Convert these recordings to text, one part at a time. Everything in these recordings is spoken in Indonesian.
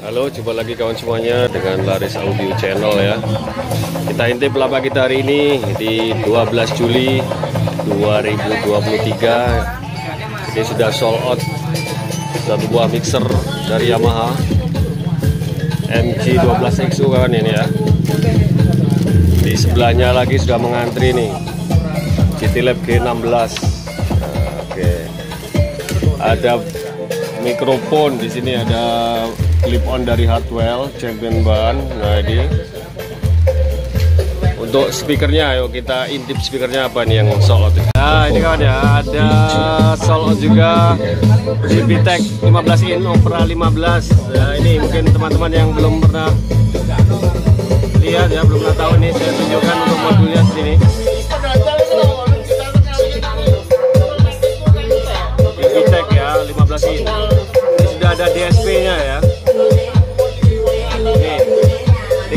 Halo, jumpa lagi kawan semuanya dengan Laris Audio Channel ya. Kita intip lapak kita hari ini di 12 Juli 2023. Ini sudah sold out satu buah mixer dari Yamaha MG12XU kawan ini ya. Di sebelahnya lagi sudah mengantri nih GT Lab G16. Nah, Oke. Ada mikrofon di sini ada clip on dari Hartwell champion ban nah ini. Untuk speakernya ayo kita intip speakernya apa nih yang sold out nah ini kawan ya ada sold out juga Cipitech 15 in Opera 15 nah ini mungkin teman-teman yang belum pernah lihat ya belum pernah tahu ini saya tunjukkan untuk modulnya di sini. Ya 15 in. Ini sudah ada DSP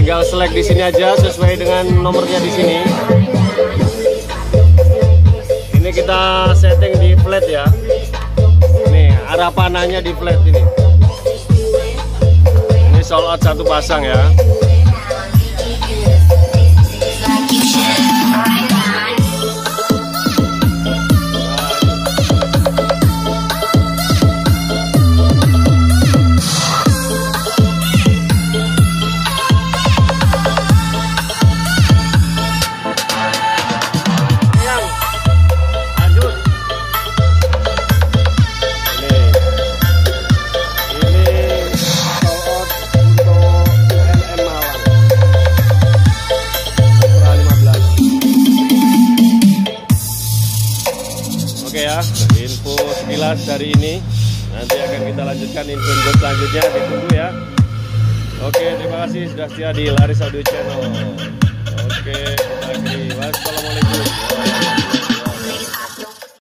tinggal select di sini aja sesuai dengan nomornya di sini. Ini kita setting di flat ya. Nih, arah panahnya di flat ini. Ini sold out satu pasang ya. Oke ya, info sekilas dari ini. Nanti akan kita lanjutkan info-info selanjutnya ditunggu ya. Oke, terima kasih sudah setia di Laris Audio Channel. Oke.